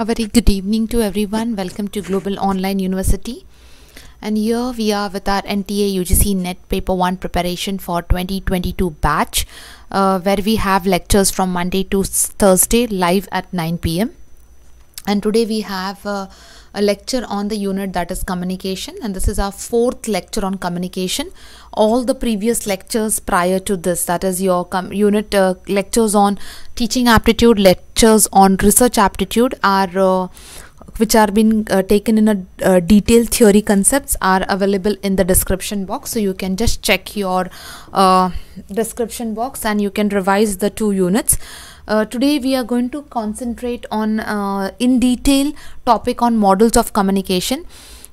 A very good evening to everyone. Welcome to Global Online University. And here we are with our NTA UGC NET Paper 1 preparation for 2022 batch, uh, where we have lectures from Monday to Thursday live at 9 pm. And today we have uh, a lecture on the unit that is communication, and this is our fourth lecture on communication. All the previous lectures prior to this, that is your unit uh, lectures on teaching aptitude, lectures on research aptitude, are uh, which are being uh, taken in a uh, detailed theory concepts are available in the description box. So you can just check your uh, description box and you can revise the two units uh, today we are going to concentrate on uh, in detail topic on models of communication.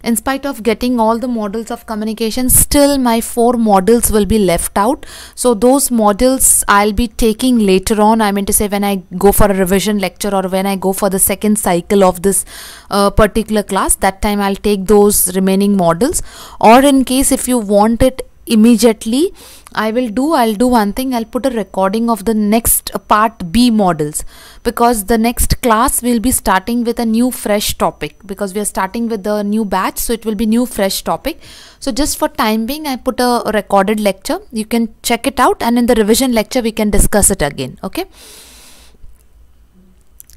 In spite of getting all the models of communication still my four models will be left out. So those models i'll be taking later on. I mean to say when i go for a revision lecture or when i go for the second cycle of this uh, particular class that time i'll take those remaining models. Or in case if you want it immediately i will do i'll do one thing i'll put a recording of the next part b models because the next class will be starting with a new fresh topic because we are starting with the new batch so it will be new fresh topic so just for time being i put a recorded lecture you can check it out and in the revision lecture we can discuss it again okay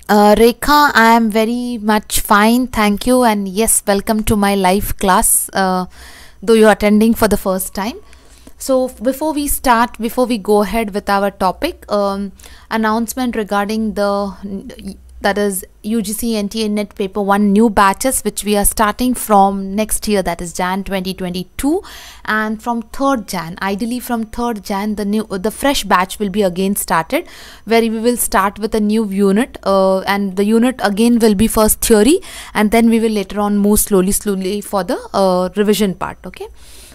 uh, Rekha, I am very much fine. Thank you. And yes, welcome to my live class, uh, though you're attending for the first time. So, before we start, before we go ahead with our topic, um, announcement regarding the that is UGC NTA Net Paper 1 new batches which we are starting from next year that is Jan 2022 and from 3rd Jan ideally from 3rd Jan the new the fresh batch will be again started where we will start with a new unit uh, and the unit again will be first theory and then we will later on move slowly slowly for the uh, revision part okay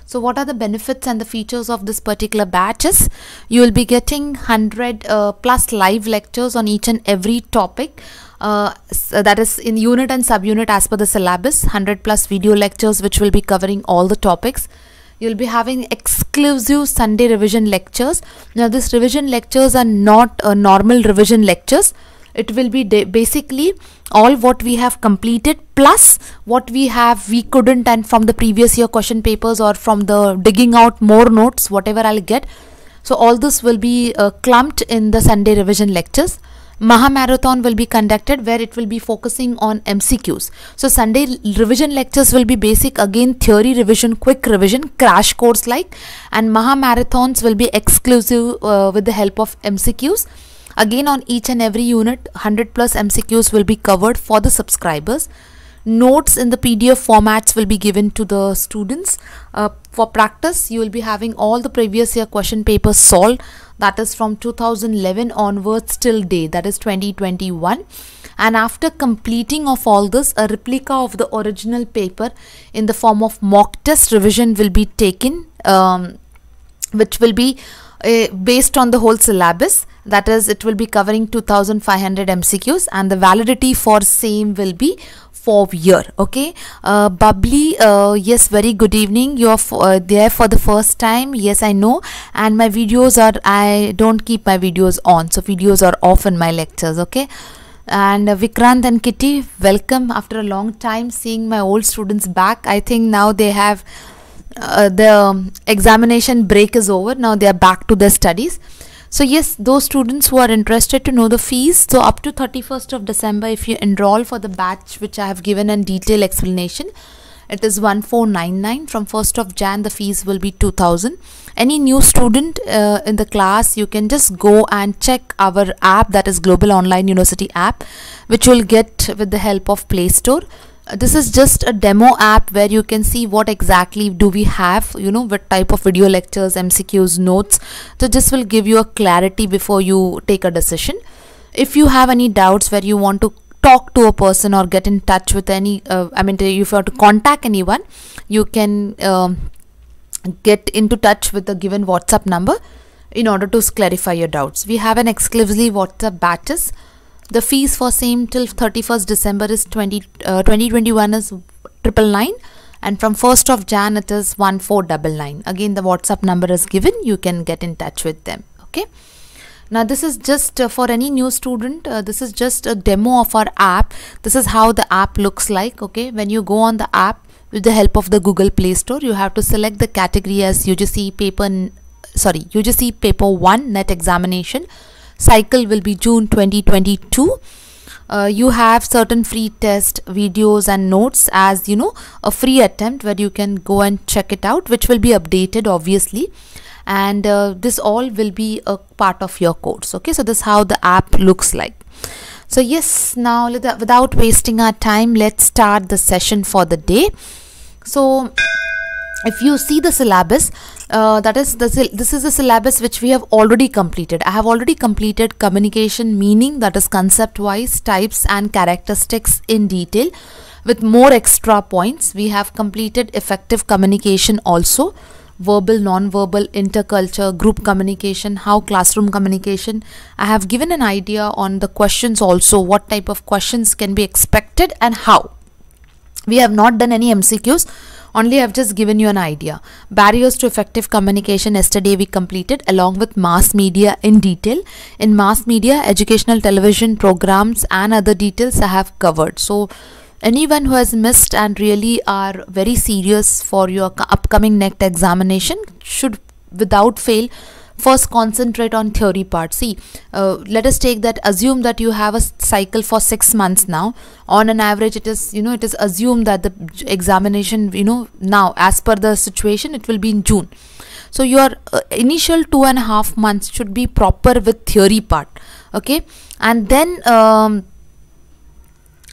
so what are the benefits and the features of this particular batches you will be getting 100 uh, plus live lectures on each and every topic. Uh, that is in unit and subunit as per the syllabus 100 plus video lectures which will be covering all the topics. You'll be having exclusive sunday revision lectures. Now these revision lectures are not uh, normal revision lectures it will be basically all what we have completed plus what we have we couldn't and from the previous year question papers or from the digging out more notes whatever i'll get. So all this will be uh, clumped in the sunday revision lectures. Maha marathon will be conducted where it will be focusing on mcqs so sunday revision lectures will be basic again theory revision quick revision crash course like and maha marathons will be exclusive uh, with the help of mcqs again on each and every unit 100 plus mcqs will be covered for the subscribers. Notes in the pdf formats will be given to the students. Uh, for practice you will be having all the previous year question papers solved. That is from 2011 onwards till day that is 2021 and after completing of all this a replica of the original paper in the form of mock test revision will be taken um, which will be uh, based on the whole syllabus that is it will be covering 2500 mcqs and the validity for same will be for year okay? Uh, bubbly uh, yes very good evening. You're uh, there for the first time. Yes i know. And my videos are i don't keep my videos on. So videos are off in my lectures okay? And uh, vikrant and kitty welcome. After a long time seeing my old students back i think now they have uh, the examination break is over. Now they are back to their studies so yes those students who are interested to know the fees so up to 31st of december if you enroll for the batch which i have given a detailed explanation it is 1499 from 1st of jan the fees will be 2000 any new student uh, in the class you can just go and check our app that is global online university app which you will get with the help of play store this is just a demo app where you can see what exactly do we have you know what type of video lectures mcqs notes. So this will give you a clarity before you take a decision. If you have any doubts where you want to talk to a person or get in touch with any uh, i mean if you have to contact anyone you can um, get into touch with the given whatsapp number in order to clarify your doubts. We have an exclusively whatsapp batches the fees for same till 31st december is 20 uh, 2021 is triple nine and from 1st of jan it is 1499 again the whatsapp number is given. You can get in touch with them. Okay? Now this is just uh, for any new student uh, this is just a demo of our app. This is how the app looks like. Okay? When you go on the app with the help of the google play store you have to select the category as ugc paper sorry ugc paper 1 net examination cycle will be june 2022 uh, you have certain free test videos and notes as you know a free attempt where you can go and check it out which will be updated obviously. And uh, this all will be a part of your course okay? So this is how the app looks like. So yes now without wasting our time let's start the session for the day. So if you see the syllabus uh, that is the, this is the syllabus which we have already completed. I have already completed communication meaning that is concept wise types and characteristics in detail. With more extra points we have completed effective communication also. Verbal non-verbal interculture group communication how classroom communication. I have given an idea on the questions also what type of questions can be expected and how. We have not done any mcqs only I've just given you an idea. Barriers to effective communication yesterday we completed along with mass media in detail. In mass media, educational television programs and other details I have covered. So anyone who has missed and really are very serious for your upcoming NET examination should without fail first concentrate on theory part. See uh, let us take that assume that you have a cycle for six months now. On an average it is you know it is assumed that the examination you know now as per the situation it will be in june. So your uh, initial two and a half months should be proper with theory part okay? And then um,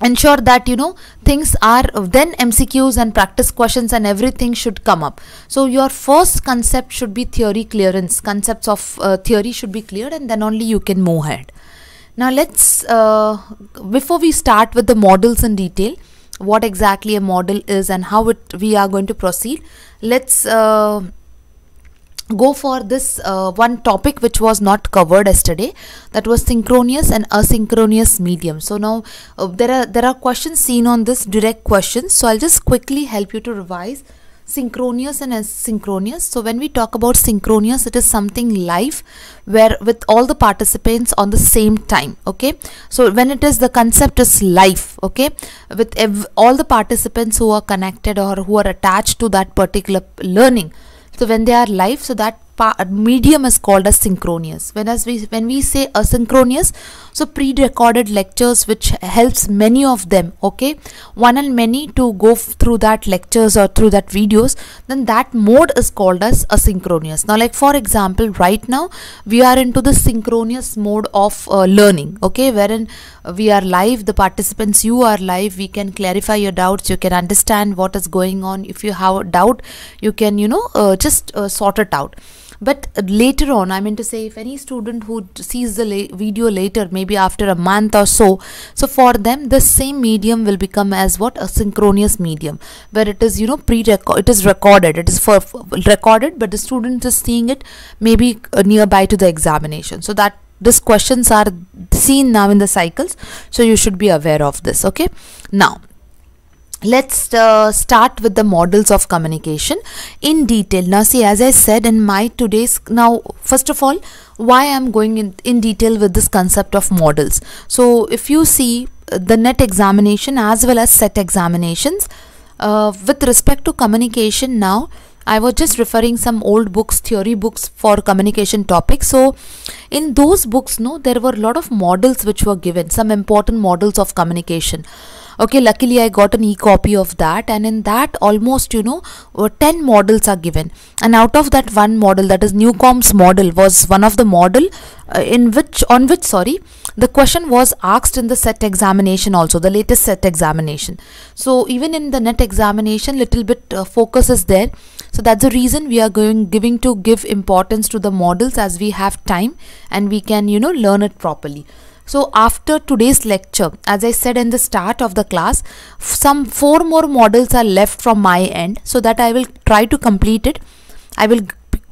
ensure that you know things are then mcqs and practice questions and everything should come up. So your first concept should be theory clearance. Concepts of uh, theory should be cleared and then only you can move ahead. Now let's uh, before we start with the models in detail what exactly a model is and how it we are going to proceed let's uh, go for this uh, one topic which was not covered yesterday. That was synchronous and asynchronous medium. So now uh, there are there are questions seen on this direct questions. So i'll just quickly help you to revise. Synchronous and asynchronous. So when we talk about synchronous it is something live where with all the participants on the same time okay? So when it is the concept is live okay? With all the participants who are connected or who are attached to that particular learning so when they are live, so that medium is called as synchronous. When as we when we say asynchronous, so pre-recorded lectures which helps many of them, okay, one and many to go through that lectures or through that videos, then that mode is called as asynchronous. Now, like for example, right now we are into the synchronous mode of uh, learning, okay, wherein we are live, the participants you are live, we can clarify your doubts, you can understand what is going on. If you have a doubt, you can you know uh, just uh, sort it out but later on i mean to say if any student who sees the la video later maybe after a month or so so for them the same medium will become as what? A synchronous medium where it is you know pre-record it is recorded. It is for, for recorded but the student is seeing it maybe uh, nearby to the examination. So that these questions are seen now in the cycles so you should be aware of this okay? Now let's uh, start with the models of communication in detail. Now see as i said in my today's now first of all why i'm going in, in detail with this concept of models. So if you see uh, the net examination as well as set examinations uh, with respect to communication now I was just referring some old books, theory books for communication topics. So in those books, no, there were a lot of models which were given, some important models of communication okay luckily i got an e-copy of that. And in that almost you know uh, 10 models are given. And out of that one model that is newcomb's model was one of the model uh, in which on which sorry the question was asked in the set examination also the latest set examination. So even in the net examination little bit uh, focus is there. So that's the reason we are going giving to give importance to the models as we have time and we can you know learn it properly so after today's lecture, as I said in the start of the class, some four more models are left from my end so that I will try to complete it. I will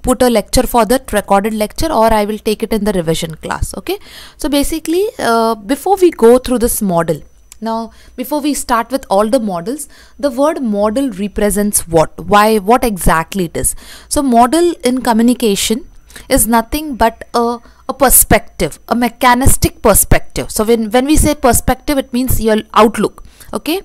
put a lecture for that recorded lecture or I will take it in the revision class. Okay. So basically, uh, before we go through this model, now, before we start with all the models, the word model represents what? Why? What exactly it is? So, model in communication is nothing but a a perspective a mechanistic perspective. So when when we say perspective it means your outlook okay?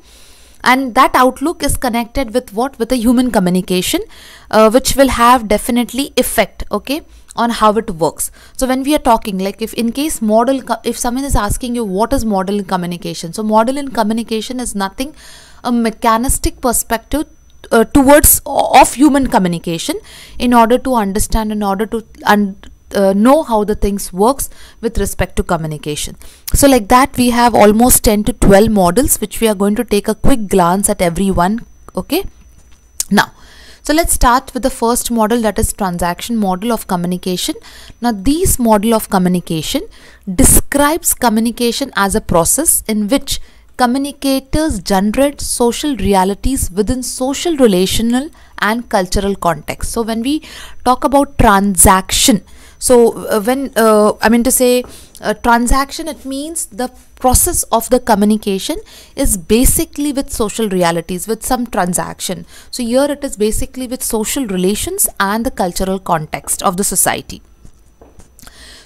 And that outlook is connected with what? With a human communication uh, which will have definitely effect okay on how it works. So when we are talking like if in case model if someone is asking you what is model in communication? So model in communication is nothing a mechanistic perspective uh, towards of human communication in order to understand in order to un- uh, know how the things works with respect to communication so like that we have almost 10 to 12 models which we are going to take a quick glance at every one okay now so let's start with the first model that is transaction model of communication. Now this model of communication describes communication as a process in which communicators generate social realities within social relational and cultural context. So when we talk about transaction, so uh, when uh, i mean to say a transaction it means the process of the communication is basically with social realities with some transaction. So here it is basically with social relations and the cultural context of the society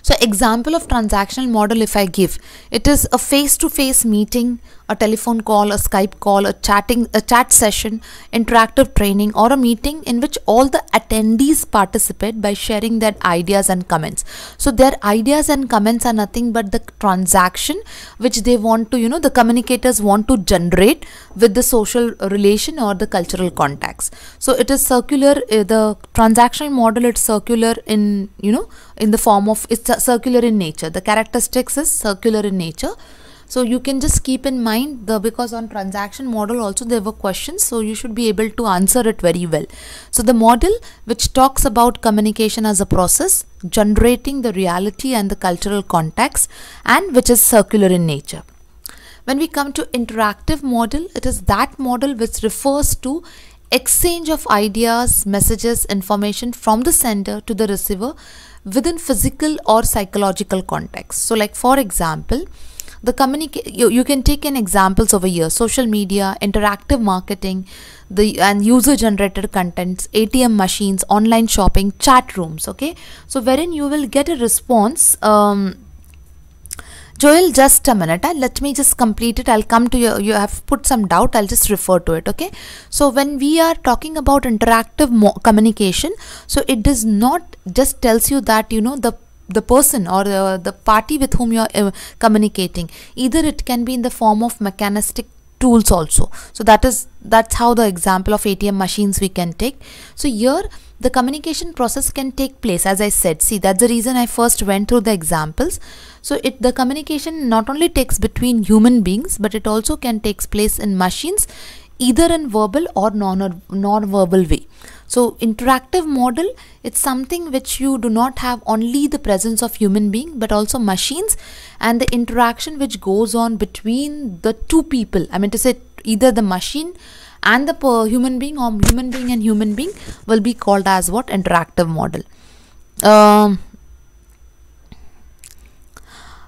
so example of transactional model if I give, it is a face-to-face -face meeting, a telephone call, a Skype call, a chatting, a chat session, interactive training or a meeting in which all the attendees participate by sharing their ideas and comments. So their ideas and comments are nothing but the transaction which they want to, you know, the communicators want to generate with the social relation or the cultural context. So it is circular, uh, the transactional model it's circular in, you know, in the form of it's circular in nature. The characteristics is circular in nature. So you can just keep in mind the because on transaction model also there were questions so you should be able to answer it very well. So the model which talks about communication as a process generating the reality and the cultural context and which is circular in nature. When we come to interactive model it is that model which refers to exchange of ideas messages information from the sender to the receiver within physical or psychological context. So like for example, the communicate you, you can take in examples over here social media interactive marketing the and user generated contents atm machines online shopping chat rooms okay so wherein you will get a response um, Joel, just a minute. Uh, let me just complete it. I'll come to you. You have put some doubt. I'll just refer to it. Okay. So when we are talking about interactive communication, so it does not just tells you that you know the the person or the, the party with whom you're uh, communicating either it can be in the form of mechanistic tools also so that is that's how the example of atm machines we can take so here the communication process can take place as i said. See that's the reason i first went through the examples. So it the communication not only takes between human beings but it also can takes place in machines either in verbal or non non-verbal way. So interactive model it's something which you do not have only the presence of human being but also machines and the interaction which goes on between the two people. I mean to say either the machine and the human being or human being and human being will be called as what interactive model um,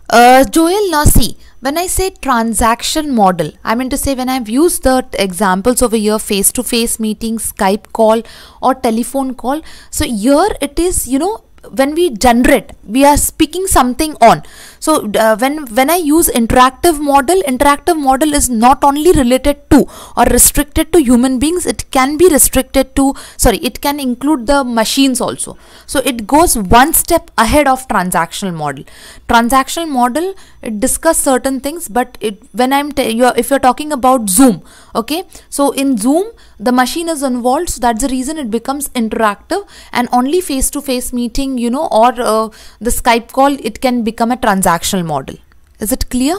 uh, Joel see when I say transaction model, I mean to say when I've used the examples over here face to face meeting, Skype call or telephone call. So here it is, you know, when we generate we are speaking something on so uh, when when i use interactive model interactive model is not only related to or restricted to human beings it can be restricted to sorry it can include the machines also. So it goes one step ahead of transactional model. Transactional model it discuss certain things but it when i'm you're, if you're talking about zoom okay? So in zoom the machine is involved so that's the reason it becomes interactive and only face to face meeting you know or uh, the skype call it can become a transactional model. Is it clear?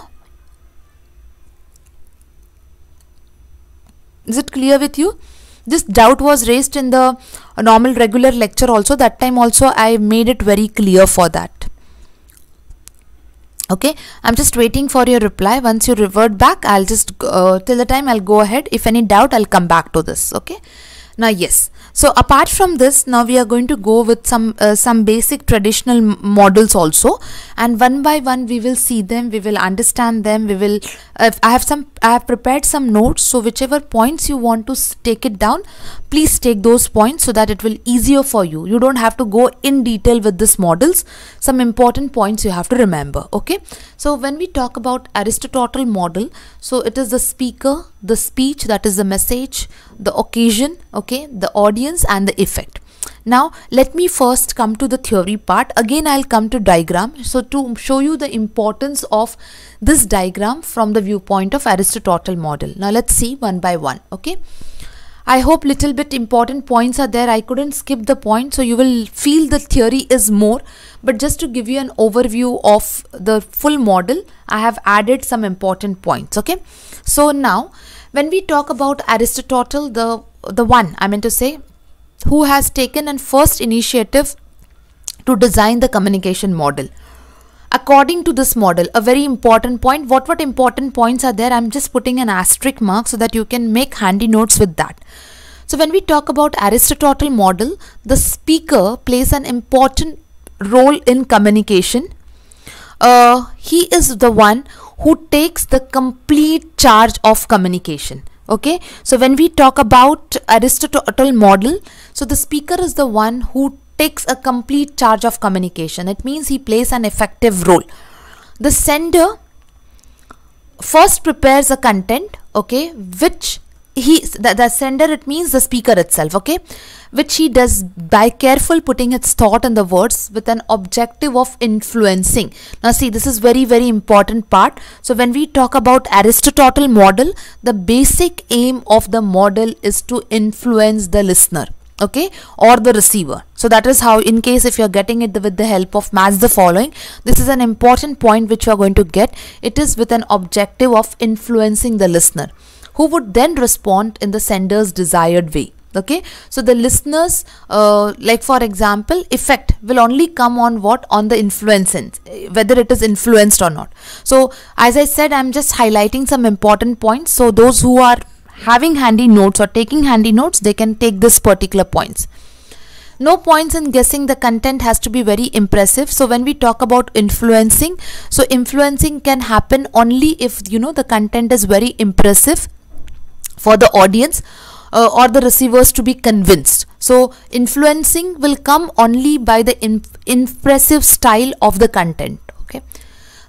Is it clear with you? This doubt was raised in the normal regular lecture also. That time also i made it very clear for that. Okay? I'm just waiting for your reply. Once you revert back i'll just uh, till the time i'll go ahead. If any doubt i'll come back to this. Okay? Now yes. So apart from this now we are going to go with some uh, some basic traditional models also and one by one we will see them we will understand them we will uh, i have some i have prepared some notes so whichever points you want to take it down please take those points so that it will easier for you. You don't have to go in detail with this models. Some important points you have to remember okay? So when we talk about aristotle model so it is the speaker the speech that is the message the occasion okay? The audience and the effect now let me first come to the theory part again i'll come to diagram so to show you the importance of this diagram from the viewpoint of aristotle model now let's see one by one okay I hope little bit important points are there. I couldn't skip the point, so you will feel the theory is more. But just to give you an overview of the full model, I have added some important points. Okay, so now when we talk about Aristotle, the the one I meant to say, who has taken an first initiative to design the communication model. According to this model a very important point what what important points are there? I'm just putting an asterisk mark so that you can make handy notes with that. So when we talk about aristotle model the speaker plays an important role in communication. Uh, he is the one who takes the complete charge of communication okay so when we talk about aristotle model so the speaker is the one who takes a complete charge of communication. It means he plays an effective role. The sender first prepares a content, okay, which he the, the sender it means the speaker itself okay which he does by careful putting its thought in the words with an objective of influencing. Now see this is very very important part. So when we talk about aristotle model the basic aim of the model is to influence the listener okay or the receiver. So that is how in case if you're getting it with the help of match the following. This is an important point which you are going to get. It is with an objective of influencing the listener who would then respond in the sender's desired way okay? So the listeners uh, like for example effect will only come on what? On the influence whether it is influenced or not. So as i said i'm just highlighting some important points. So those who are having handy notes or taking handy notes they can take this particular points. No points in guessing the content has to be very impressive. So when we talk about influencing so influencing can happen only if you know the content is very impressive for the audience uh, or the receivers to be convinced so influencing will come only by the impressive style of the content okay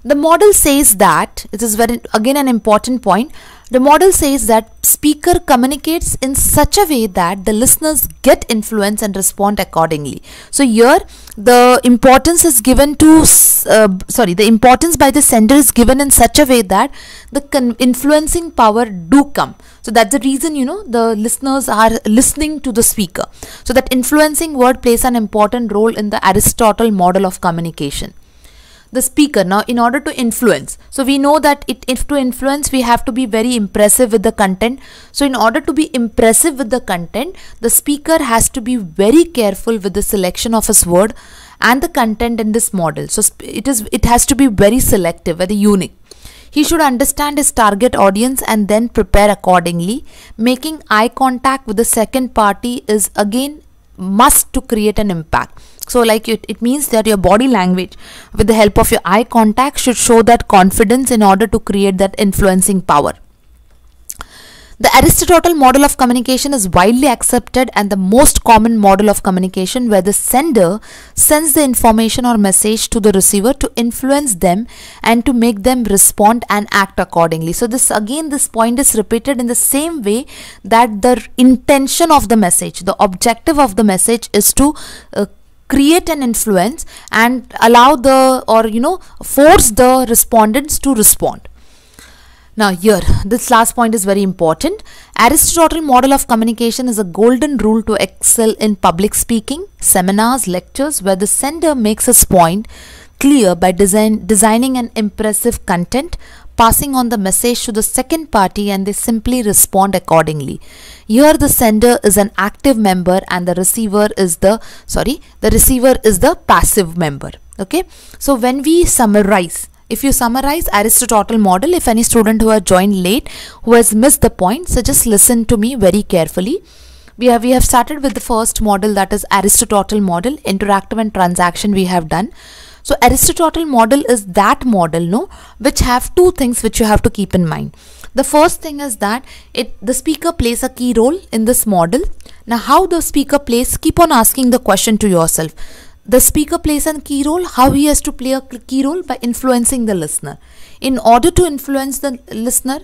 the model says that it is very again an important point the model says that speaker communicates in such a way that the listeners get influence and respond accordingly. So here the importance is given to uh, sorry the importance by the sender is given in such a way that the influencing power do come. So that's the reason you know the listeners are listening to the speaker. So that influencing word plays an important role in the Aristotle model of communication the speaker. Now in order to influence so we know that it, if to influence we have to be very impressive with the content. So in order to be impressive with the content the speaker has to be very careful with the selection of his word and the content in this model. So it is it has to be very selective very unique. He should understand his target audience and then prepare accordingly. Making eye contact with the second party is again must to create an impact so like it, it means that your body language with the help of your eye contact should show that confidence in order to create that influencing power the Aristotle model of communication is widely accepted and the most common model of communication where the sender sends the information or message to the receiver to influence them and to make them respond and act accordingly. So this again this point is repeated in the same way that the intention of the message, the objective of the message is to uh, create an influence and allow the or you know force the respondents to respond now here, this last point is very important. Aristotle model of communication is a golden rule to excel in public speaking, seminars, lectures where the sender makes his point clear by design, designing an impressive content, passing on the message to the second party and they simply respond accordingly. Here the sender is an active member and the receiver is the, sorry, the receiver is the passive member. Okay. So when we summarize, if you summarize Aristotle model, if any student who has joined late, who has missed the point, so just listen to me very carefully. we have we have started with the first model that is Aristotle model interactive and transaction we have done so Aristotle model is that model no which have two things which you have to keep in mind the first thing is that it the speaker plays a key role in this model. Now how the speaker plays keep on asking the question to yourself. The speaker plays a key role how he has to play a key role by influencing the listener. In order to influence the listener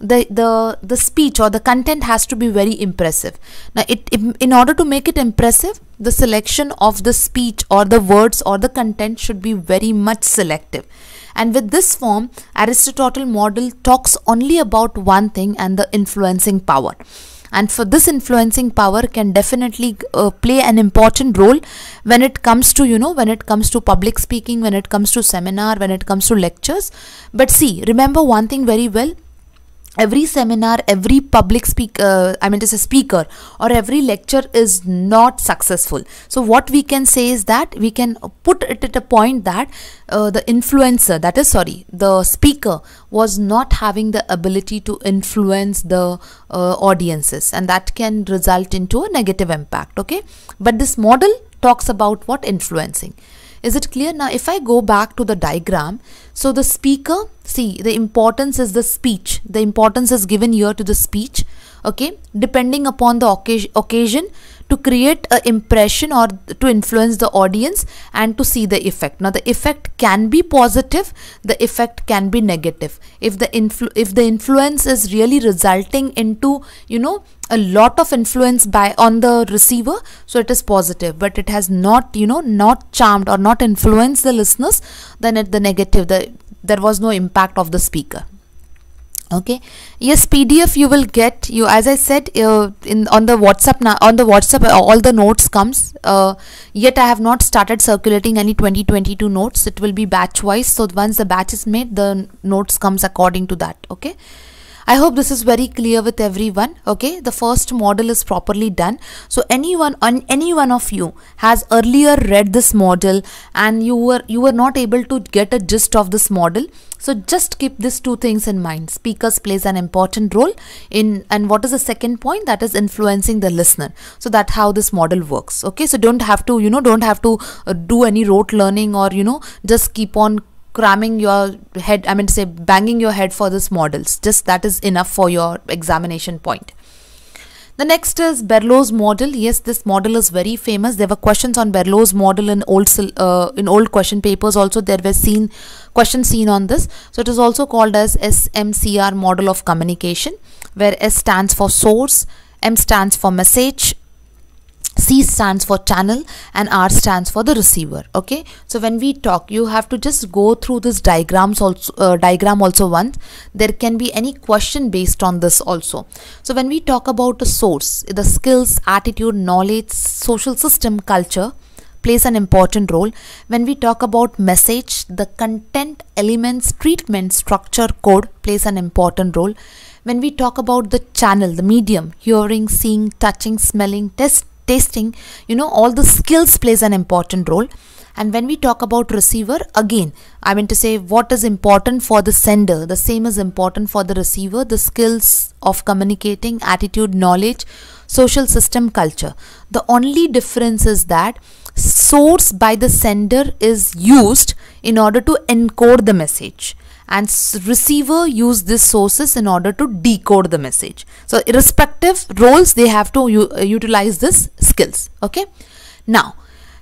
the the the speech or the content has to be very impressive. Now it, in order to make it impressive the selection of the speech or the words or the content should be very much selective and with this form aristotle model talks only about one thing and the influencing power. And for this influencing power can definitely uh, play an important role when it comes to you know when it comes to public speaking when it comes to seminar when it comes to lectures. But see remember one thing very well every seminar every public speaker uh, i mean it is a speaker or every lecture is not successful. So what we can say is that we can put it at a point that uh, the influencer that is sorry the speaker was not having the ability to influence the uh, audiences and that can result into a negative impact okay? But this model talks about what? Influencing is it clear? Now if i go back to the diagram so the speaker see the importance is the speech. The importance is given here to the speech okay? Depending upon the occasion to create an impression or to influence the audience and to see the effect. Now the effect can be positive the effect can be negative. If the influ if the influence is really resulting into you know a lot of influence by on the receiver so it is positive. But it has not you know not charmed or not influenced the listeners then at the negative the there was no impact of the speaker. Okay? Yes pdf you will get you as i said uh, in on the whatsapp now on the whatsapp uh, all the notes comes. Uh, yet i have not started circulating any 2022 notes. It will be batch wise so once the batch is made the notes comes according to that. Okay I hope this is very clear with everyone. Okay, the first model is properly done. So anyone on any one of you has earlier read this model and you were you were not able to get a gist of this model. So just keep these two things in mind. Speakers plays an important role in and what is the second point that is influencing the listener. So that how this model works. Okay, so don't have to you know don't have to uh, do any rote learning or you know just keep on cramming your head i mean to say banging your head for this models just that is enough for your examination point the next is Berlo's model. Yes, this model is very famous. There were questions on Berlo's model in old uh, in old question papers. Also, there were seen questions seen on this. So it is also called as SMCR model of communication, where S stands for source, M stands for message, C stands for channel and R stands for the receiver okay? So when we talk you have to just go through this diagrams also uh, diagram also once. There can be any question based on this also. So when we talk about the source the skills attitude knowledge social system culture plays an important role. When we talk about message the content elements treatment structure code plays an important role. When we talk about the channel the medium hearing seeing touching smelling test tasting you know all the skills plays an important role. And when we talk about receiver again i mean to say what is important for the sender the same is important for the receiver the skills of communicating attitude knowledge social system culture. The only difference is that source by the sender is used in order to encode the message and receiver use these sources in order to decode the message so irrespective roles they have to uh, utilize this skills okay now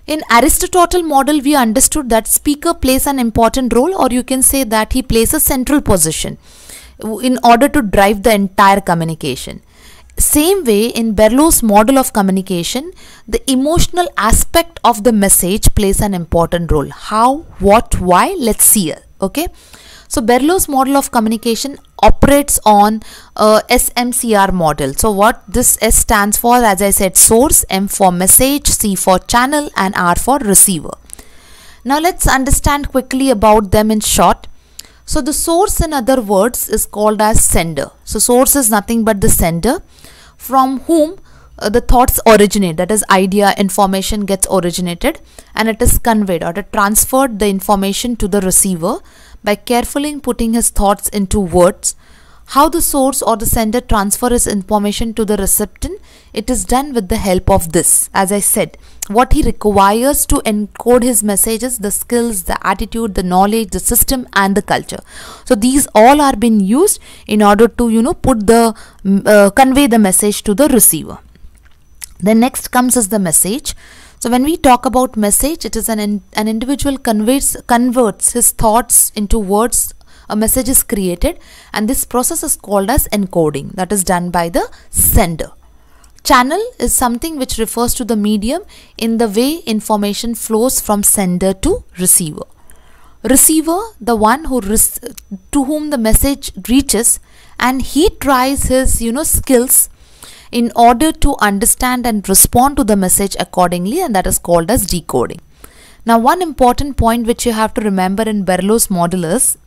in aristotle model we understood that speaker plays an important role or you can say that he plays a central position in order to drive the entire communication same way in Berlo's model of communication, the emotional aspect of the message plays an important role. How, what, why, let's see. Okay. So Berlo's model of communication operates on a SMCR model. So what this S stands for as I said source, M for message, C for channel and R for receiver. Now let's understand quickly about them in short. So the source in other words is called as sender. So source is nothing but the sender from whom uh, the thoughts originate that is idea information gets originated and it is conveyed or it transferred the information to the receiver by carefully putting his thoughts into words. How the source or the sender transfer his information to the recipient it is done with the help of this. As i said what he requires to encode his messages the skills the attitude the knowledge the system and the culture. So these all are being used in order to you know put the mm, uh, convey the message to the receiver. Then next comes is the message so when we talk about message it is an in, an individual conveys converts his thoughts into words. A message is created and this process is called as encoding. That is done by the sender. Channel is something which refers to the medium in the way information flows from sender to receiver. Receiver, the one who to whom the message reaches, and he tries his you know skills in order to understand and respond to the message accordingly, and that is called as decoding. Now, one important point which you have to remember in Berlo's model is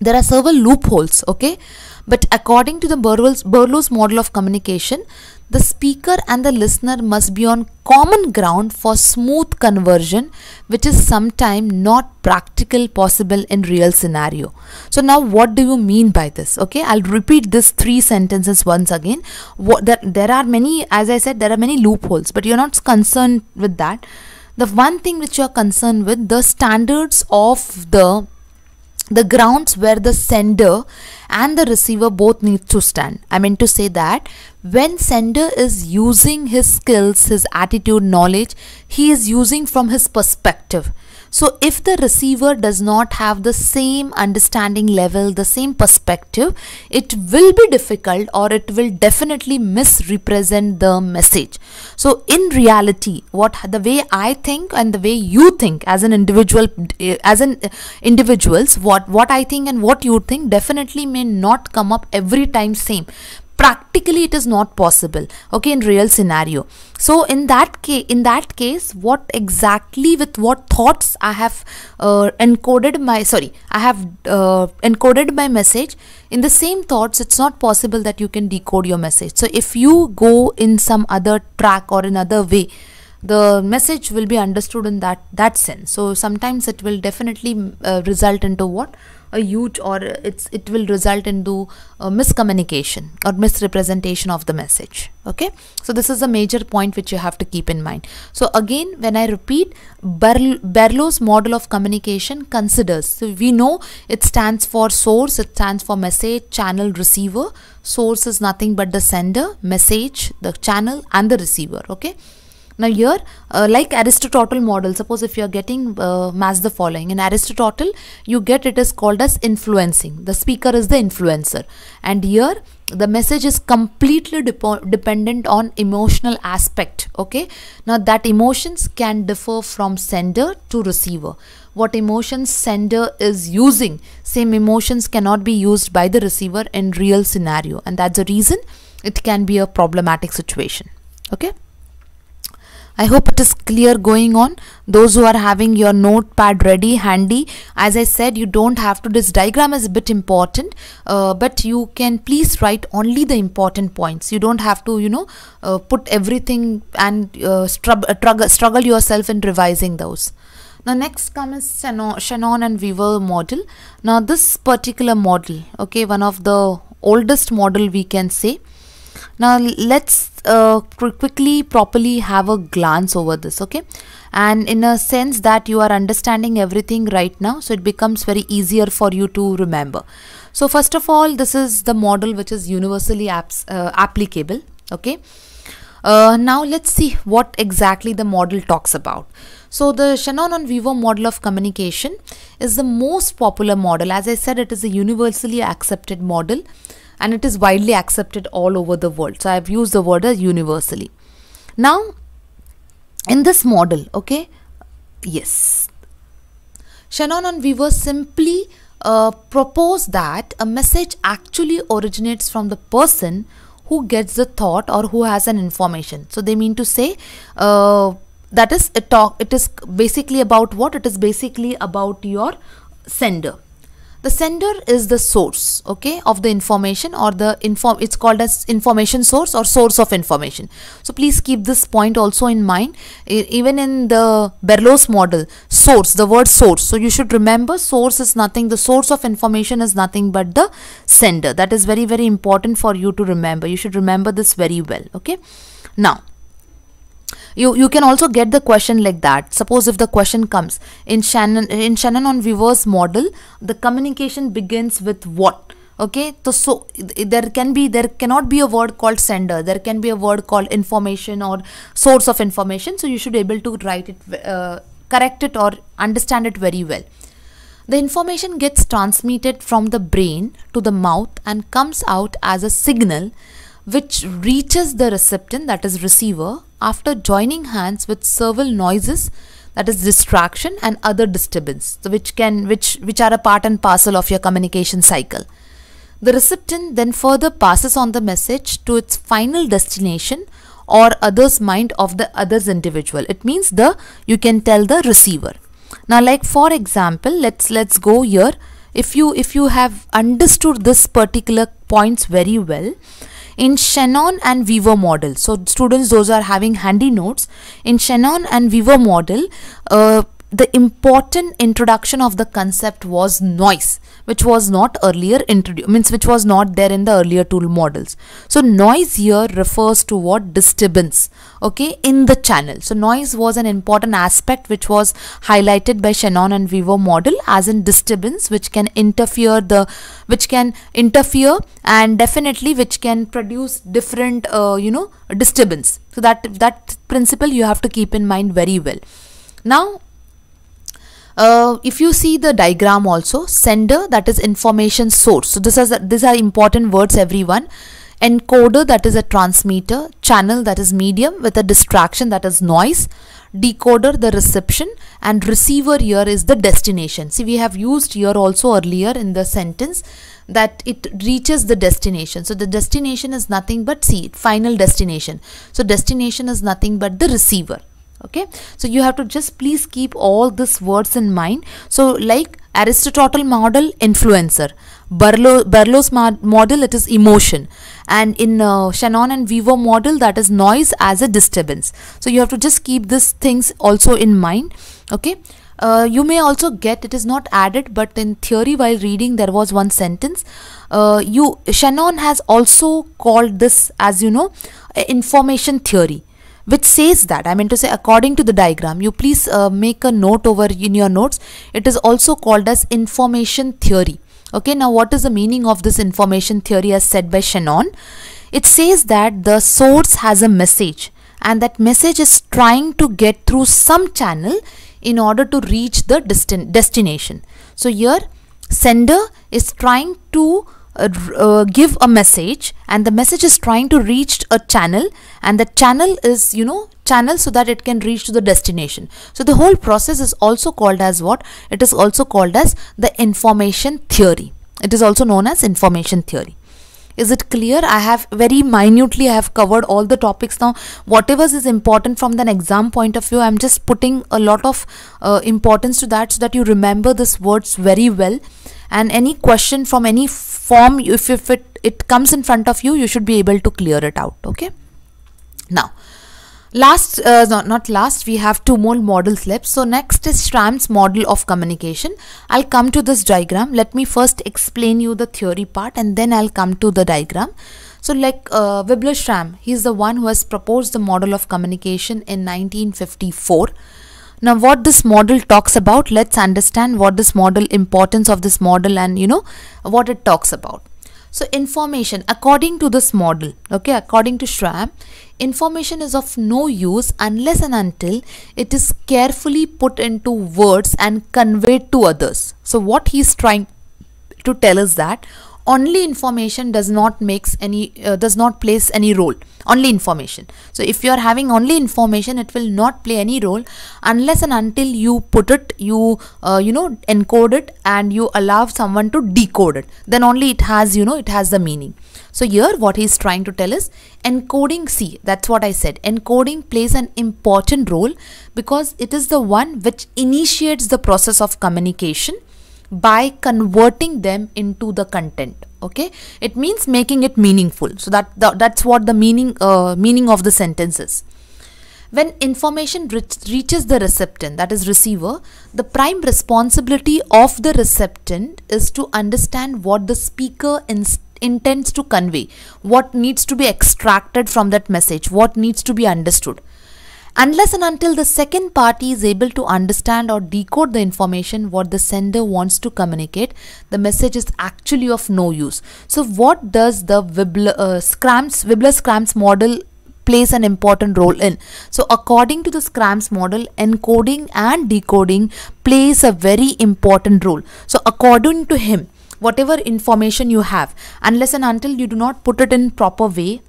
there are several loopholes, okay? But according to the Berlo's model of communication, the speaker and the listener must be on common ground for smooth conversion which is sometimes not practical possible in real scenario. So now what do you mean by this? Okay i'll repeat this three sentences once again. What there, there are many as i said there are many loopholes but you're not concerned with that. The one thing which you're concerned with the standards of the the grounds where the sender and the receiver both need to stand. I mean to say that when sender is using his skills, his attitude, knowledge, he is using from his perspective. So if the receiver does not have the same understanding level, the same perspective, it will be difficult or it will definitely misrepresent the message. So in reality, what the way I think and the way you think as an individual, eh, as an eh, individuals, what, what I think and what you think definitely may not come up every time same practically it is not possible okay in real scenario. So in that case in that case what exactly with what thoughts i have uh, encoded my sorry i have uh, encoded my message in the same thoughts it's not possible that you can decode your message. So if you go in some other track or another way the message will be understood in that that sense. So sometimes it will definitely uh, result into what? A huge or it's it will result into a miscommunication or misrepresentation of the message. Okay? So this is a major point which you have to keep in mind. So again when i repeat berlo's model of communication considers. So we know it stands for source it stands for message channel receiver. Source is nothing but the sender message the channel and the receiver. Okay now here, uh, like Aristotle model, suppose if you are getting uh, mass the following, in Aristotle, you get it is called as influencing. The speaker is the influencer. And here, the message is completely dep dependent on emotional aspect. Okay. Now that emotions can differ from sender to receiver. What emotions sender is using, same emotions cannot be used by the receiver in real scenario. And that's the reason it can be a problematic situation. Okay. I hope it is clear going on. Those who are having your notepad ready, handy, as I said, you don't have to, this diagram is a bit important, uh, but you can please write only the important points. You don't have to, you know, uh, put everything and uh, struggle, struggle yourself in revising those. Now next comes Shannon, Shannon and Weaver model. Now this particular model, okay, one of the oldest model we can say. Now let's uh, quickly properly have a glance over this okay and in a sense that you are understanding everything right now so it becomes very easier for you to remember so first of all this is the model which is universally apps, uh, applicable okay uh, now let's see what exactly the model talks about. So the Shannon and Weaver model of communication is the most popular model. As I said, it is a universally accepted model and it is widely accepted all over the world. So I've used the word as universally. Now, in this model, okay, yes, Shannon and Weaver simply uh, propose that a message actually originates from the person who gets the thought or who has an information. So they mean to say uh, that is a talk. It is basically about what? It is basically about your sender the sender is the source okay of the information or the inform it's called as information source or source of information. So please keep this point also in mind. Even in the berlo's model source the word source. So you should remember source is nothing the source of information is nothing but the sender. That is very very important for you to remember. You should remember this very well okay. Now you you can also get the question like that. Suppose if the question comes in shannon in shannon on weaver's model the communication begins with what? Okay so, so there can be there cannot be a word called sender. There can be a word called information or source of information. So you should be able to write it uh, correct it or understand it very well. The information gets transmitted from the brain to the mouth and comes out as a signal which reaches the recipient that is receiver after joining hands with several noises that is distraction and other disturbance which can which which are a part and parcel of your communication cycle the recipient then further passes on the message to its final destination or other's mind of the other's individual. It means the you can tell the receiver. Now like for example, let's let's go here. If you if you have understood this particular points very well, in Shannon and Weaver model. So students those are having handy notes. In Shannon and Weaver model, uh, the important introduction of the concept was noise which was not earlier introduced means which was not there in the earlier tool models. So noise here refers to what? Disturbance okay in the channel. So noise was an important aspect which was highlighted by Shannon and Weaver model as in disturbance which can interfere the which can interfere and definitely which can produce different uh, you know disturbance. So that that principle you have to keep in mind very well. Now uh, if you see the diagram also sender that is information source. So this is these are important words everyone. Encoder that is a transmitter. Channel that is medium with a distraction that is noise. Decoder the reception. And receiver here is the destination. See we have used here also earlier in the sentence that it reaches the destination. So the destination is nothing but see final destination. So destination is nothing but the receiver okay? So you have to just please keep all these words in mind. So like aristotle model influencer Berlo, Berlo's model it is emotion. And in uh, Shannon and Weaver model that is noise as a disturbance. So you have to just keep these things also in mind. Okay? Uh, you may also get it is not added but in theory while reading there was one sentence. Uh, you Shannon has also called this as you know information theory which says that I mean to say according to the diagram you please uh, make a note over in your notes. It is also called as information theory. Okay now what is the meaning of this information theory as said by Shannon? It says that the source has a message and that message is trying to get through some channel in order to reach the destination. So here sender is trying to uh, give a message and the message is trying to reach a channel and the channel is you know channel so that it can reach to the destination. So the whole process is also called as what? It is also called as the information theory. It is also known as information theory. Is it clear? I have very minutely i have covered all the topics. Now whatever is important from an exam point of view i'm just putting a lot of uh, importance to that so that you remember these words very well and any question from any form if, if it, it comes in front of you you should be able to clear it out okay? Now last uh, not, last we have two more models left so next is Schramm's model of communication. I'll come to this diagram. Let me first explain you the theory part and then I'll come to the diagram. So like uh, Wilbur Schramm he's the one who has proposed the model of communication in 1954 now what this model talks about, let's understand what this model, importance of this model and you know what it talks about. So information according to this model, okay, according to Schramm, information is of no use unless and until it is carefully put into words and conveyed to others. So what he's trying to tell us that only information does not makes any uh, does not place any role. Only information. So if you are having only information it will not play any role unless and until you put it you uh, you know encode it and you allow someone to decode it. Then only it has you know it has the meaning. So here what he is trying to tell is encoding see that's what i said. Encoding plays an important role because it is the one which initiates the process of communication by converting them into the content okay? It means making it meaningful. So that, that's what the meaning uh, meaning of the sentence is. When information reaches the recipient that is receiver the prime responsibility of the recipient is to understand what the speaker intends to convey what needs to be extracted from that message what needs to be understood unless and until the second party is able to understand or decode the information what the sender wants to communicate the message is actually of no use so what does the Wilbur, uh, Schramm's, Wilbur-Schramm's model plays an important role in. So according to the Schramm's model, encoding and decoding plays a very important role. So according to him, whatever information you have, unless and until you do not put it in proper way,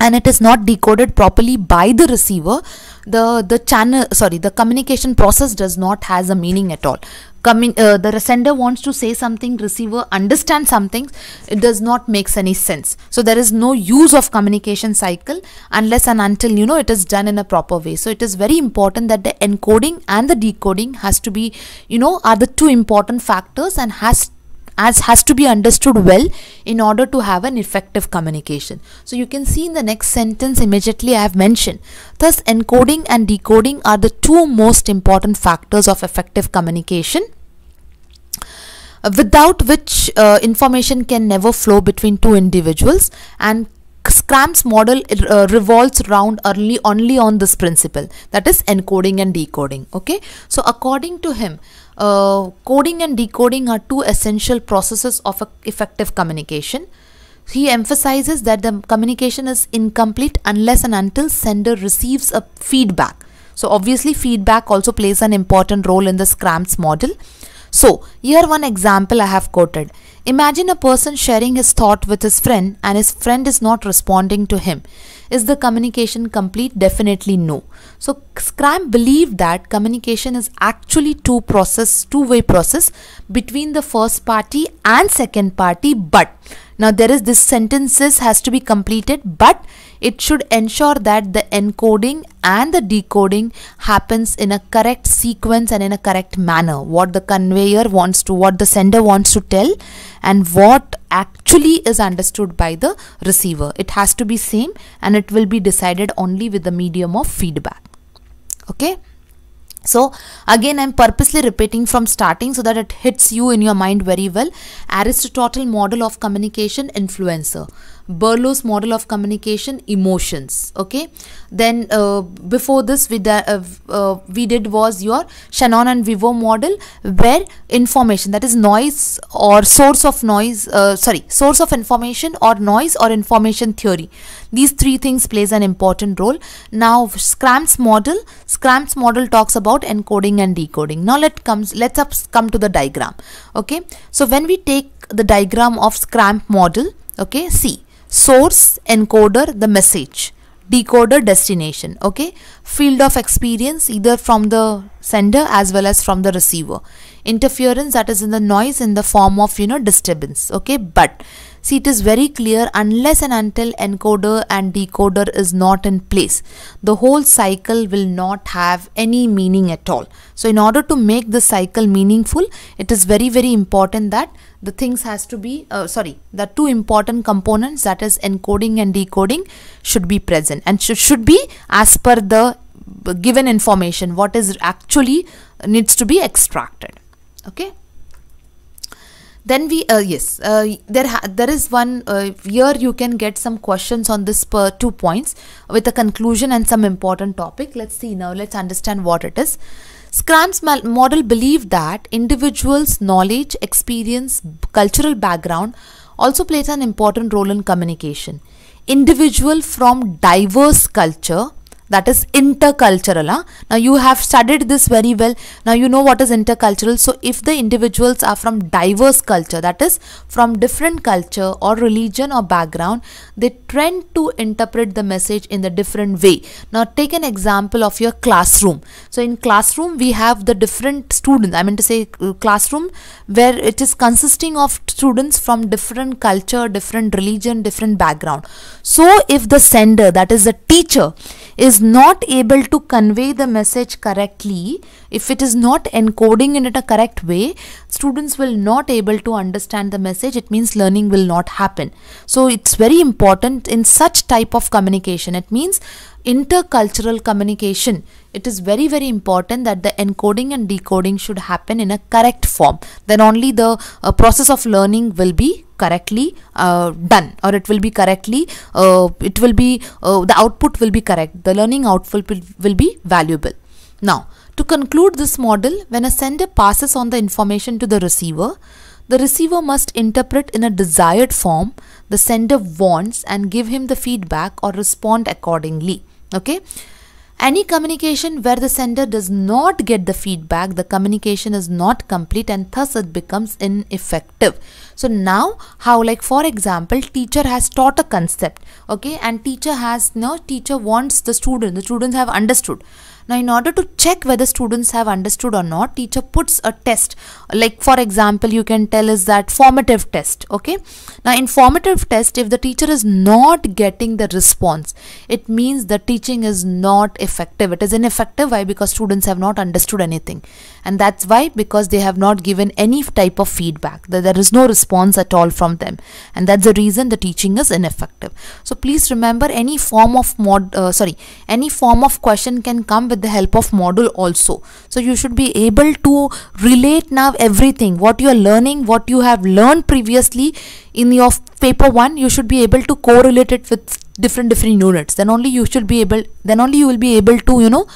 and it is not decoded properly by the receiver the the channel sorry the communication process does not has a meaning at all. Coming uh, the sender wants to say something receiver understands something it does not makes any sense. So there is no use of communication cycle unless and until you know it is done in a proper way. So it is very important that the encoding and the decoding has to be you know are the two important factors and has as has to be understood well in order to have an effective communication. So you can see in the next sentence immediately I have mentioned. Thus encoding and decoding are the two most important factors of effective communication without which uh, information can never flow between two individuals and Schramm's model uh, revolves around only, only on this principle that is encoding and decoding okay so according to him uh, coding and decoding are two essential processes of effective communication. He emphasizes that the communication is incomplete unless and until sender receives a feedback. So obviously feedback also plays an important role in the Schramm's model. So here one example I have quoted. Imagine a person sharing his thought with his friend and his friend is not responding to him. Is the communication complete? Definitely no. So Schramm believed that communication is actually two process, two-way process between the first party and second party but now there is this sentences has to be completed but it should ensure that the encoding and the decoding happens in a correct sequence and in a correct manner. What the conveyor wants to what the sender wants to tell and what actually is understood by the receiver. It has to be same and it will be decided only with the medium of feedback. Okay so again I'm purposely repeating from starting so that it hits you in your mind very well. Aristotle model of communication influencer. Berlo's model of communication emotions okay? Then uh, before this we, uh, uh, we did was your Shannon and Weaver model where information that is noise or source of noise uh, sorry source of information or noise or information theory. These three things plays an important role. Now Schramm's model Schramm's model talks about encoding and decoding. Now let comes let's come to the diagram okay? So when we take the diagram of Schramm model okay see source encoder the message. Decoder destination okay? Field of experience either from the sender as well as from the receiver. Interference that is in the noise in the form of you know disturbance okay? But See, it is very clear unless and until encoder and decoder is not in place, the whole cycle will not have any meaning at all. So in order to make the cycle meaningful, it is very, very important that the things has to be, uh, sorry, the two important components that is encoding and decoding should be present and should, should be as per the given information, what is actually needs to be extracted. Okay then we uh, yes uh, there there is one uh, here you can get some questions on this per two points with a conclusion and some important topic. Let's see now let's understand what it is. Schramm's model believed that individuals knowledge experience cultural background also plays an important role in communication. Individual from diverse culture that is intercultural huh? now you have studied this very well. Now you know what is intercultural. So if the individuals are from diverse culture that is from different culture or religion or background they tend to interpret the message in the different way. Now take an example of your classroom. So in classroom we have the different students. I mean to say uh, classroom where it is consisting of students from different culture different religion different background. So if the sender that is the teacher is not able to convey the message correctly, if it is not encoding in it a correct way, students will not able to understand the message. It means learning will not happen. So it's very important in such type of communication. It means intercultural communication it is very very important that the encoding and decoding should happen in a correct form. Then only the uh, process of learning will be correctly uh, done or it will be correctly uh, it will be uh, the output will be correct. The learning output will, will be valuable. Now to conclude this model when a sender passes on the information to the receiver the receiver must interpret in a desired form. The sender wants and give him the feedback or respond accordingly okay? Any communication where the sender does not get the feedback the communication is not complete and thus it becomes ineffective. So now how like for example teacher has taught a concept okay? And teacher has no teacher wants the student the students have understood now in order to check whether students have understood or not, teacher puts a test. Like for example, you can tell is that formative test. Okay. Now in formative test, if the teacher is not getting the response, it means the teaching is not effective. It is ineffective. Why? Because students have not understood anything. And that's why because they have not given any type of feedback. That there is no response at all from them. And that's the reason the teaching is ineffective. So please remember any form of mod, uh, sorry, any form of question can come with the help of model also so you should be able to relate now everything what you are learning what you have learned previously in your paper 1 you should be able to correlate it with different different units then only you should be able then only you will be able to you know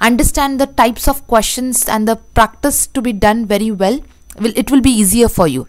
understand the types of questions and the practice to be done very well will it will be easier for you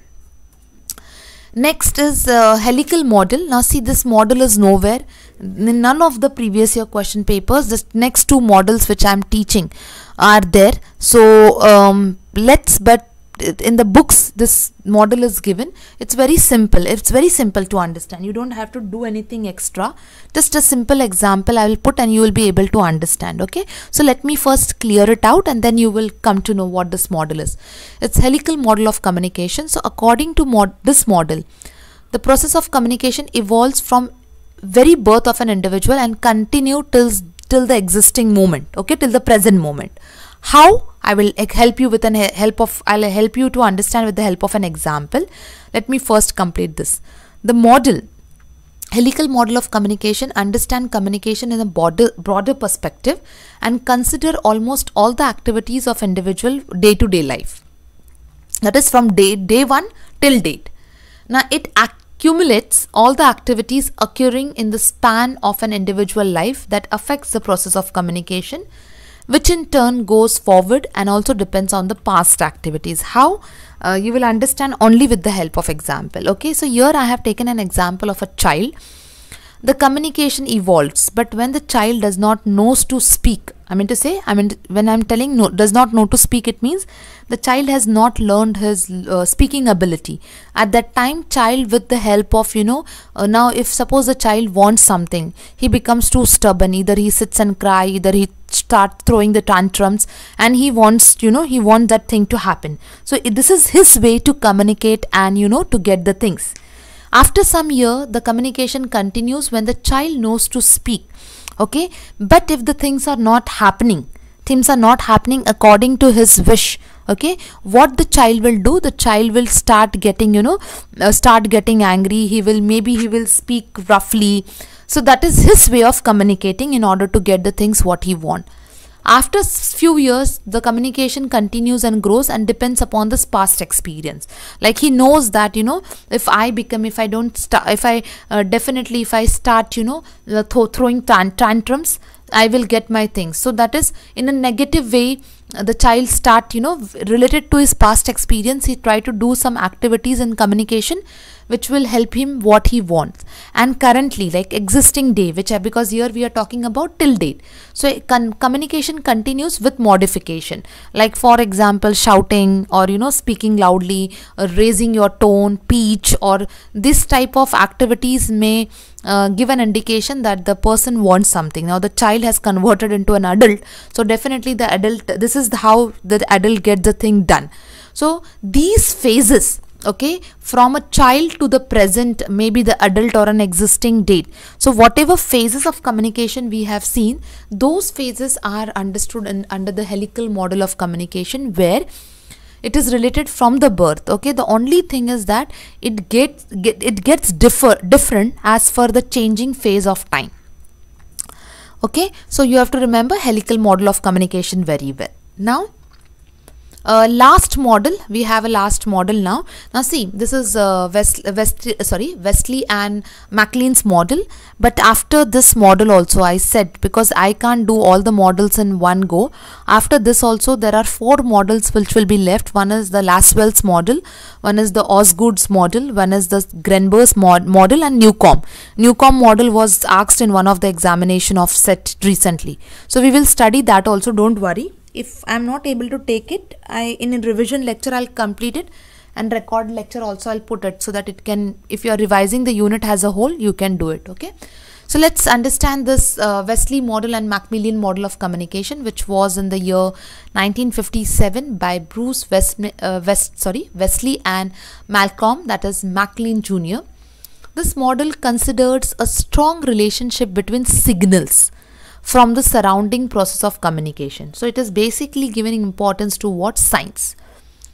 Next is uh, helical model. Now see this model is nowhere. In none of the previous year question papers. The next two models which I am teaching are there. So um, let's but in the books this model is given it's very simple. It's very simple to understand. You don't have to do anything extra. Just a simple example i will put and you will be able to understand okay? So let me first clear it out and then you will come to know what this model is. It's helical model of communication. So according to mod this model the process of communication evolves from very birth of an individual and continue till till the existing moment okay? Till the present moment. How I will help you with an help of I'll help you to understand with the help of an example. Let me first complete this. The model helical model of communication understand communication in a broader, broader perspective and consider almost all the activities of individual day-to-day -day life that is from day day 1 till date now it accumulates all the activities occurring in the span of an individual life that affects the process of communication which in turn goes forward and also depends on the past activities. How? Uh, you will understand only with the help of example. Okay, so here I have taken an example of a child. The communication evolves, but when the child does not knows to speak, I mean to say, I mean when I'm telling no, does not know to speak, it means the child has not learned his uh, speaking ability. At that time, child with the help of you know, uh, now if suppose the child wants something, he becomes too stubborn. Either he sits and cry, either he start throwing the tantrums and he wants you know he wants that thing to happen so this is his way to communicate and you know to get the things after some year the communication continues when the child knows to speak okay? But if the things are not happening things are not happening according to his wish okay? What the child will do the child will start getting you know uh, start getting angry. He will maybe he will speak roughly. So that is his way of communicating in order to get the things what he want. After few years, the communication continues and grows and depends upon this past experience. Like he knows that, you know, if I become, if I don't start, if I uh, definitely, if I start, you know, th throwing tantrums, I will get my things. So that is in a negative way, uh, the child start, you know, related to his past experience, he try to do some activities in communication which will help him what he wants. And currently like existing day which are because here we are talking about till date. So communication continues with modification. Like for example shouting or you know speaking loudly or raising your tone pitch or this type of activities may uh, give an indication that the person wants something. Now the child has converted into an adult. So definitely the adult this is how the adult gets the thing done. So these phases okay from a child to the present maybe the adult or an existing date. So whatever phases of communication we have seen those phases are understood in, under the helical model of communication where it is related from the birth okay? The only thing is that it gets get, it gets differ different as for the changing phase of time okay? So you have to remember helical model of communication very well. Now uh, last model we have a last model now. Now see this is uh, West, West sorry Westley and MacLean's model. But after this model also I said because I can't do all the models in one go. After this also there are four models which will be left. One is the Lasswell's model one is the Osgood's model one is the Gerbner's mod model and Newcomb. Newcomb model was asked in one of the examination of set recently. So we will study that also. Don't worry if i'm not able to take it i in a revision lecture i'll complete it and record lecture also i'll put it so that it can if you are revising the unit as a whole you can do it okay so let's understand this uh, Westley model and Macmillan model of communication, which was in the year 1957 by Bruce West, uh, West sorry Westley and Malcolm, that is Maclean Jr. This model considers a strong relationship between signals from the surrounding process of communication. So it is basically giving importance to what science.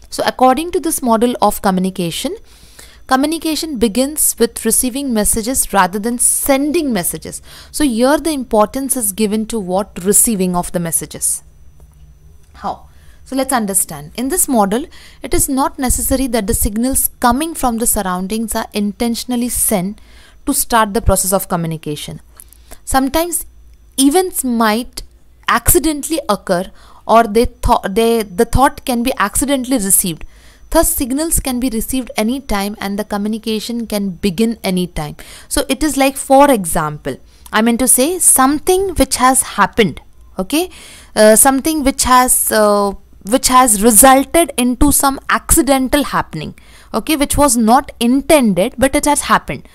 So according to this model of communication, communication begins with receiving messages rather than sending messages. So here the importance is given to what receiving of the messages. How? So let's understand. In this model, it is not necessary that the signals coming from the surroundings are intentionally sent to start the process of communication. Sometimes events might accidentally occur or they thought they the thought can be accidentally received. Thus signals can be received anytime and the communication can begin anytime. So it is like for example i mean to say something which has happened okay? Uh, something which has uh, which has resulted into some accidental happening okay? Which was not intended but it has happened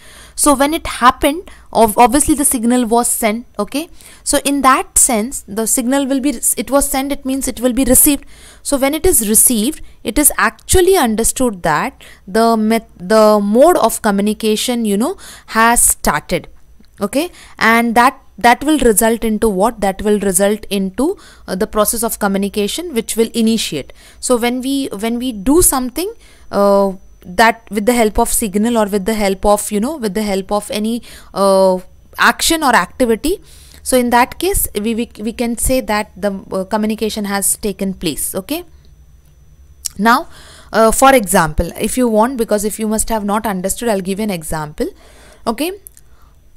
so when it happened obviously the signal was sent okay? So in that sense the signal will be it was sent it means it will be received. So when it is received it is actually understood that the the mode of communication you know has started okay? And that that will result into what? That will result into uh, the process of communication which will initiate. So when we when we do something uh, that with the help of signal or with the help of you know with the help of any uh, action or activity. So in that case we, we, we can say that the uh, communication has taken place okay? Now uh, for example if you want because if you must have not understood i'll give you an example okay?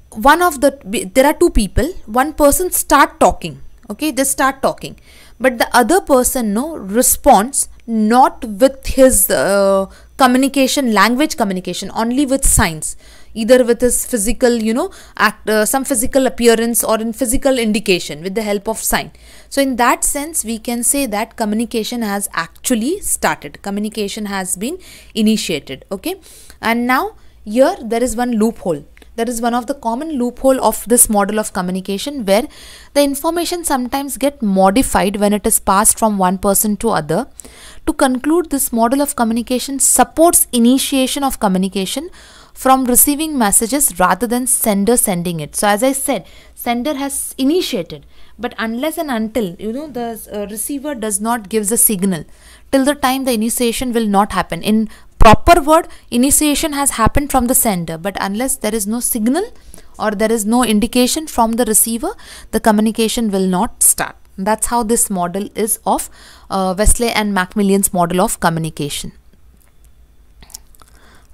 One of the there are two people. One person start talking okay? They start talking. But the other person no responds not with his uh, communication language communication only with signs. Either with his physical you know act uh, some physical appearance or in physical indication with the help of sign. So in that sense we can say that communication has actually started. Communication has been initiated okay? And now here there is one loophole that is one of the common loophole of this model of communication where the information sometimes get modified when it is passed from one person to other to conclude, this model of communication supports initiation of communication from receiving messages rather than sender sending it. So as I said, sender has initiated, but unless and until you know the uh, receiver does not give the signal, till the time the initiation will not happen. In proper word, initiation has happened from the sender, but unless there is no signal or there is no indication from the receiver, the communication will not start. That's how this model is of uh, Westley and Macmillan's model of communication.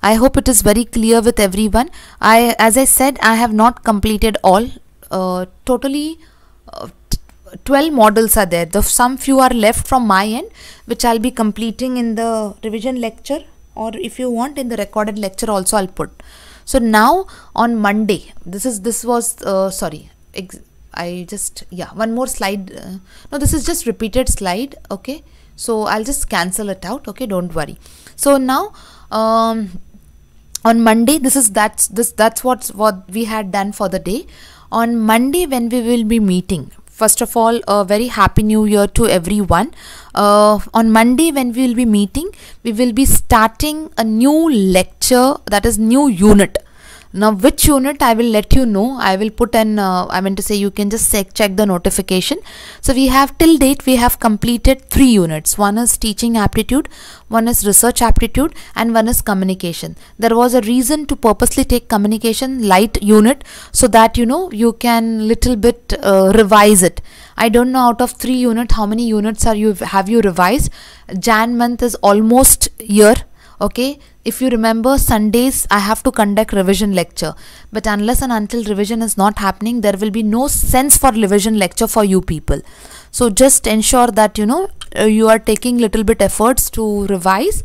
I hope it is very clear with everyone. I, as I said, I have not completed all. Uh, totally, uh, 12 models are there. The some few are left from my end, which I'll be completing in the revision lecture, or if you want, in the recorded lecture also I'll put. So now on Monday, this is this was uh, sorry I just yeah one more slide uh, no this is just repeated slide okay? So I'll just cancel it out okay? Don't worry. So now um, on Monday this is that's this that's what's what we had done for the day. On Monday when we will be meeting first of all a very happy new year to everyone. Uh, on monday when we will be meeting we will be starting a new lecture that is new unit now which unit i will let you know. I will put an uh, i mean to say you can just check, the notification. So we have till date we have completed three units. One is teaching aptitude one is research aptitude and one is communication. There was a reason to purposely take communication light unit so that you know you can little bit uh, revise it. I don't know out of three unit how many units are you have you revised? Jan month is almost year okay? If you remember sundays i have to conduct revision lecture. But unless and until revision is not happening there will be no sense for revision lecture for you people. So just ensure that you know uh, you are taking little bit efforts to revise.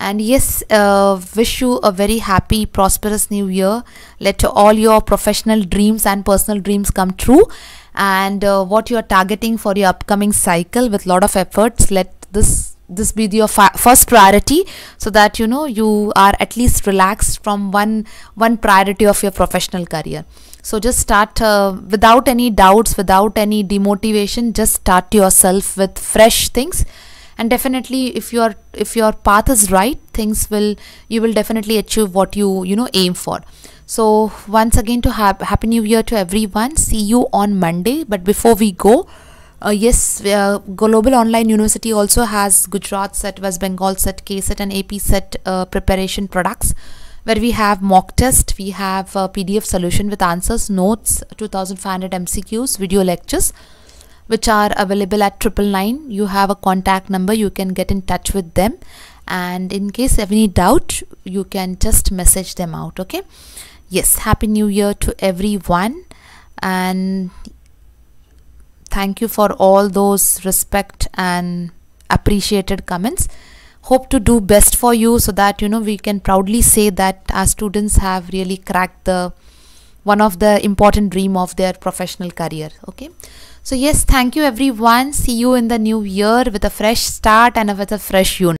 And yes uh, wish you a very happy prosperous new year. Let all your professional dreams and personal dreams come true. And uh, what you are targeting for your upcoming cycle with lot of efforts let this this be your first priority so that you know you are at least relaxed from one one priority of your professional career. So just start uh, without any doubts without any demotivation just start yourself with fresh things. And definitely if your if your path is right things will you will definitely achieve what you you know aim for. So once again to have happy new year to everyone. See you on monday. But before we go uh, yes, uh, Global Online University also has Gujarat set, West Bengal set, K set, and AP set uh, preparation products where we have mock test, we have a PDF solution with answers, notes, 2500 MCQs, video lectures, which are available at triple nine. You have a contact number, you can get in touch with them, and in case of any doubt, you can just message them out. Okay. Yes, Happy New Year to everyone, and thank you for all those respect and appreciated comments. Hope to do best for you so that you know we can proudly say that our students have really cracked the one of the important dream of their professional career okay? So yes thank you everyone. See you in the new year with a fresh start and with a fresh unit